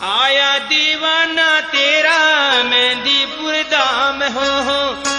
आया दीवाना तेरा मेदिपुर दाम हो।